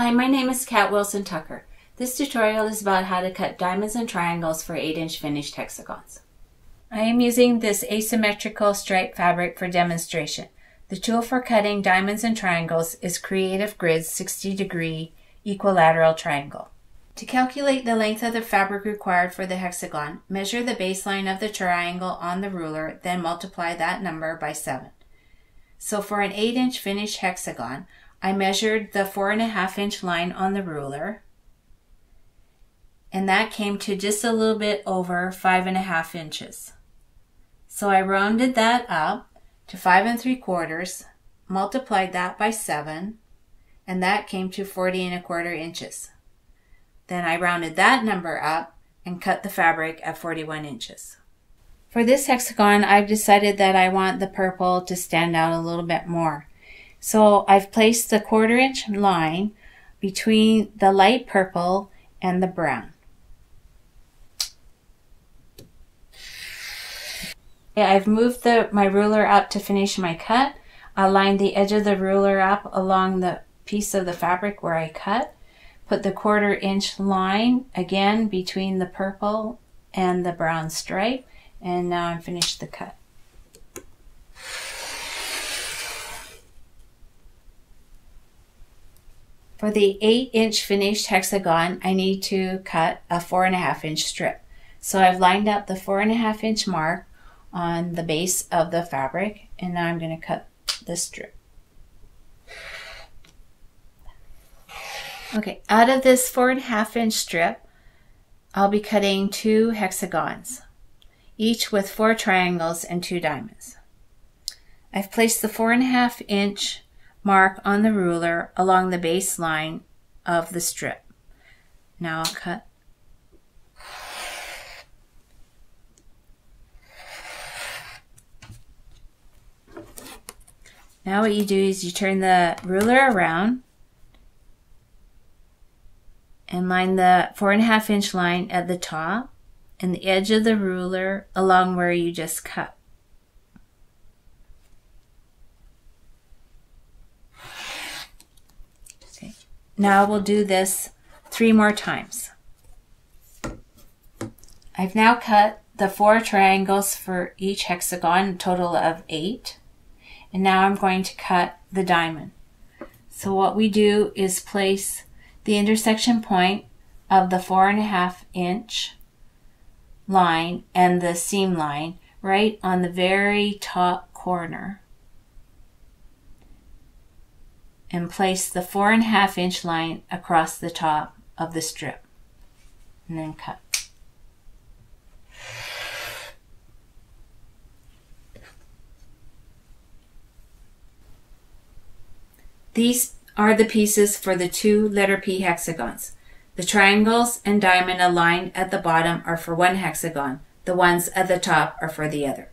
Hi, my name is Kathy Wilson Tucker. This tutorial is about how to cut diamonds and triangles for 8-inch finished hexagons. I am using this asymmetrical stripe fabric for demonstration. The tool for cutting diamonds and triangles is Creative Grid's 60 degree equilateral triangle. To calculate the length of the fabric required for the hexagon, measure the baseline of the triangle on the ruler, then multiply that number by 7. So for an 8 inch finished hexagon, I measured the 4.5 inch line on the ruler, and that came to just a little bit over 5.5 inches. So I rounded that up to 5 and 3 quarters, multiplied that by 7, and that came to 40 and a quarter inches. Then I rounded that number up and cut the fabric at 41 inches. For this hexagon, I've decided that I want the purple to stand out a little bit more. So I've placed the quarter inch line between the light purple and the brown. I've moved the, my ruler up to finish my cut. I lined the edge of the ruler up along the piece of the fabric where I cut. Put the quarter inch line again between the purple and the brown stripe and now I'm finished the cut. For the 8 inch finished hexagon, I need to cut a 4.5 inch strip. So I've lined up the 4.5 inch mark on the base of the fabric and now I'm going to cut the strip. Okay, out of this 4.5 inch strip, I'll be cutting two hexagons each with four triangles and two diamonds. I've placed the four and a half inch mark on the ruler along the baseline of the strip. Now I'll cut Now what you do is you turn the ruler around and line the four and a half inch line at the top and the edge of the ruler along where you just cut. Now we'll do this three more times. I've now cut the four triangles for each hexagon, a total of eight. And now I'm going to cut the diamond. So what we do is place the intersection point of the four and a half inch line and the seam line right on the very top corner and place the four and a half inch line across the top of the strip and then cut. These are the pieces for the two letter P hexagons. The triangles and diamond aligned at the bottom are for one hexagon. The ones at the top are for the other.